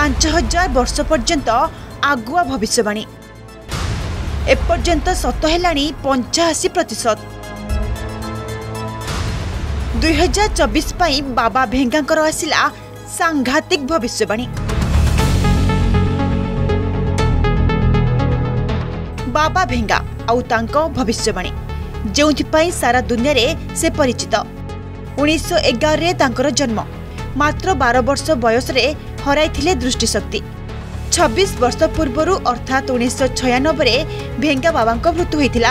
ପାଞ୍ଚ ହଜାର ବର୍ଷ ପର୍ଯ୍ୟନ୍ତ ଆଗୁଆ ଭବିଷ୍ୟବାଣୀ। ଏପର୍ଯ୍ୟନ୍ତ ସତ ହେଲାଣି ପଞ୍ଚାଅଶୀ ପ୍ରତିଶତ। ଦୁଇହଜାର ଚବିଶ ପାଇଁ ବାବା ଭେଙ୍ଗାଙ୍କର ଆସିଲା ସାଂଘାତିକ ଭବିଷ୍ୟବାଣୀ। ବାବା ଭେଙ୍ଗା ଆଉ ତାଙ୍କ ଭବିଷ୍ୟବାଣୀ ଯେଉଁଥିପାଇଁ ସାରା ଦୁନିଆରେ ସେ ପରିଚିତ। ଉଣେଇଶହ ଏଗାରରେ ତାଙ୍କର ଜନ୍ମ। ମାତ୍ର ବାର ବର୍ଷ ବୟସରେ ହରାଇଥିଲେ ଦୃଷ୍ଟିଶକ୍ତି। ଛବିଶ ବର୍ଷ ପୂର୍ବରୁ ଅର୍ଥାତ୍ ଉଣେଇଶହ ଛୟାନବେରେ ଭେଙ୍ଗା ବାବାଙ୍କ ମୃତ୍ୟୁ ହୋଇଥିଲା।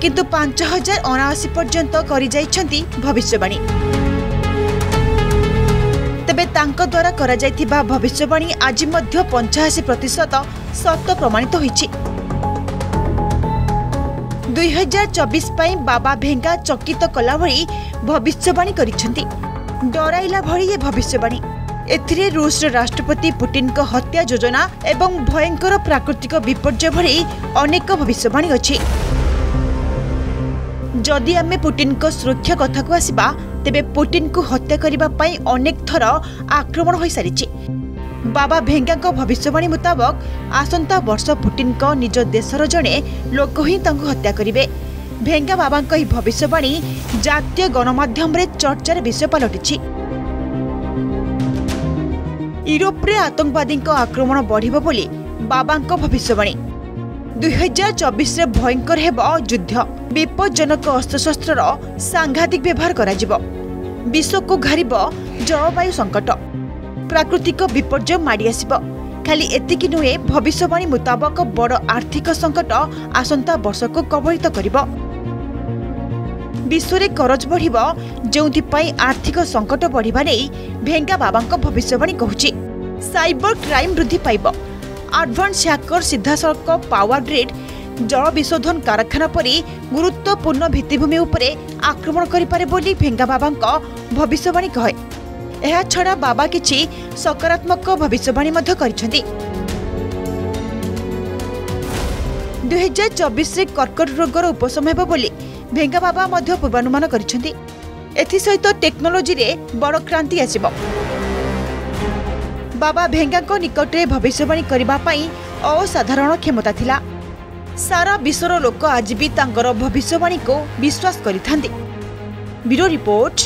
କିନ୍ତୁ ପାଞ୍ଚ ହଜାର ଅଣାଅଶୀ ପର୍ଯ୍ୟନ୍ତ କରିଯାଇଛନ୍ତି ଭବିଷ୍ୟବାଣୀ। ତେବେ ତାଙ୍କ ଦ୍ୱାରା କରାଯାଇଥିବା ଭବିଷ୍ୟବାଣୀ ଆଜି ମଧ୍ୟ ପଞ୍ଚାଅଶୀ ପ୍ରତିଶତ ସତ ପ୍ରମାଣିତ ହୋଇଛି। ଦୁଇହଜାର ଚବିଶ ପାଇଁ ବାବା ଭେଙ୍ଗା ଚକିତ କଲା ଭଳି ଭବିଷ୍ୟବାଣୀ କରିଛନ୍ତି। ଡରାଇଲା ଭଳି ଏ ଭବିଷ୍ୟବାଣୀ। ଏଥିରେ ରୁଷର ରାଷ୍ଟ୍ରପତି ପୁଟିନଙ୍କ ହତ୍ୟା ଯୋଜନା ଏବଂ ଭୟଙ୍କର ପ୍ରାକୃତିକ ବିପର୍ଯ୍ୟୟ ଭଳି ଅନେକ ଭବିଷ୍ୟବାଣୀ ଅଛି। ଯଦି ଆମେ ପୁଟିନଙ୍କ ସୁରକ୍ଷା କଥାକୁ ଆସିବା ତେବେ ପୁଟିନଙ୍କୁ ହତ୍ୟା କରିବା ପାଇଁ ଅନେକ ଥର ଆକ୍ରମଣ ହୋଇସାରିଛି। ବାବା ଭେଙ୍ଗାଙ୍କ ଭବିଷ୍ୟବାଣୀ ମୁତାବକ ଆସନ୍ତା ବର୍ଷ ପୁଟିନଙ୍କ ନିଜ ଦେଶର ଜଣେ ଲୋକ ହିଁ ତାଙ୍କୁ ହତ୍ୟା କରିବେ। ଭେଙ୍ଗା ବାବାଙ୍କ ଏହି ଭବିଷ୍ୟବାଣୀ ଜାତୀୟ ଗଣମାଧ୍ୟମରେ ଚର୍ଚ୍ଚାର ବିଷୟ ପାଲଟିଛି ୟୁରୋପରେ ଆତଙ୍କବାଦୀଙ୍କ ଆକ୍ରମଣ ବଢ଼ିବ ବୋଲି ବାବାଙ୍କ ଭବିଷ୍ୟବାଣୀ ଦୁଇହଜାର ଚବିଶରେ ଭୟଙ୍କର ହେବ ଯୁଦ୍ଧ। ବିପଜ୍ଜନକ ଅସ୍ତ୍ରଶସ୍ତ୍ରର ସାଂଘାତିକ ବ୍ୟବହାର କରାଯିବ। ବିଶ୍ୱକୁ ଘାରିବ ଜଳବାୟୁ ସଙ୍କଟ ପ୍ରାକୃତିକ ବିପର୍ଯ୍ୟୟ ମାଡ଼ି ଆସିବ। ଖାଲି ଏତିକି ନୁହେଁ ଭବିଷ୍ୟବାଣୀ ମୁତାବକ ବଡ଼ ଆର୍ଥିକ ସଙ୍କଟ ଆସନ୍ତା ବର୍ଷକୁ କବଳିତ କରିବ ବିଶ୍ୱରେ କରଜ ବଢ଼ିବ ଯେଉଁଥିପାଇଁ ଆର୍ଥିକ ସଙ୍କଟ ବଢ଼ିବା ନେଇ ଭେଙ୍ଗା ବାବାଙ୍କ ଭବିଷ୍ୟବାଣୀ କହୁଛି ସାଇବର କ୍ରାଇମ୍ ବୃଦ୍ଧି ପାଇବ ଆଡଭାନ୍ସ ହ୍ୟାକର ସିଧାସଳଖ ପାୱାର ଗ୍ରିଡ୍ ଜଳ ବିଶୋଧନ କାରଖାନା ପରି ଗୁରୁତ୍ୱପୂର୍ଣ୍ଣ ଭିତ୍ତିଭୂମି ଉପରେ ଆକ୍ରମଣ କରିପାରେ ବୋଲି ଭେଙ୍ଗା ବାବାଙ୍କ ଭବିଷ୍ୟବାଣୀ କହେ ଏହାଛଡ଼ା ବାବା କିଛି ସକାରାତ୍ମକ ଭବିଷ୍ୟବାଣୀ ମଧ୍ୟ କରିଛନ୍ତି। ଦୁଇହଜାର ଚବିଶରେ କର୍କଟ ରୋଗର ଉପଶମ ହେବ ବୋଲି ଭେଙ୍ଗା ବାବା ମଧ୍ୟ ପୂର୍ବାନୁମାନ କରିଛନ୍ତି। ଏଥିସହିତ ଟେକ୍ନୋଲୋଜିରେ ବଡ଼ କ୍ରାନ୍ତି ଆସିବ। ବାବା ଭେଙ୍ଗାଙ୍କ ନିକଟରେ ଭବିଷ୍ୟବାଣୀ କରିବା ପାଇଁ ଅସାଧାରଣ କ୍ଷମତା ଥିଲା। ସାରା ବିଶ୍ୱର ଲୋକ ଆଜି ବି ତାଙ୍କର ଭବିଷ୍ୟବାଣୀକୁ ବିଶ୍ୱାସ କରିଥାନ୍ତି। Bureau report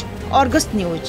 Argus news.